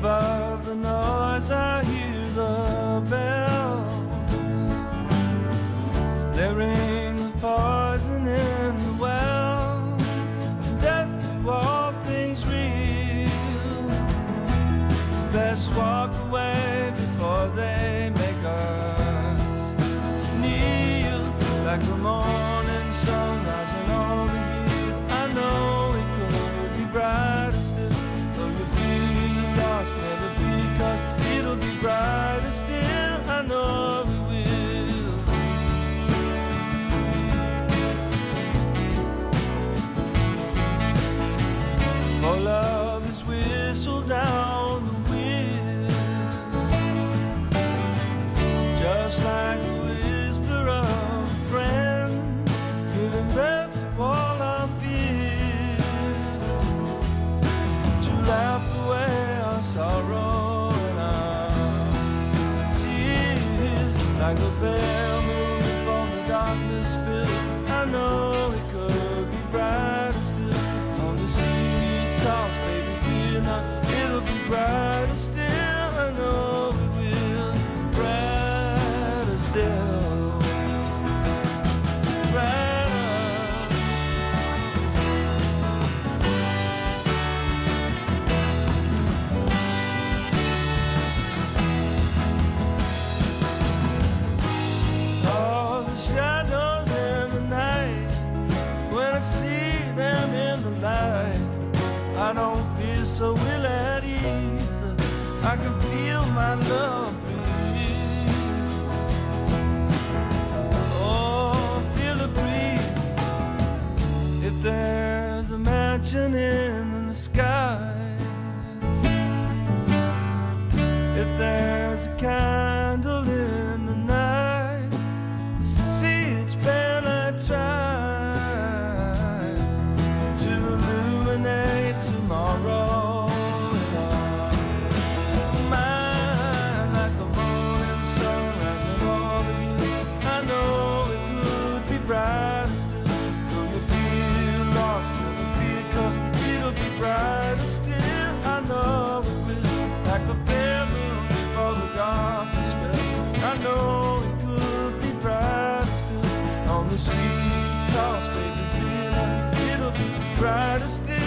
of the noise, I hear the bells. They ring the poison in the well, death to all things real. Best walk away like from the darkness. I know it could be brighter still on the sea baby. Not, it'll be brighter still. I don't feel so ill at ease. I can feel my love breathe. Oh, feel the breeze. If there's a mansion in the sky, understood.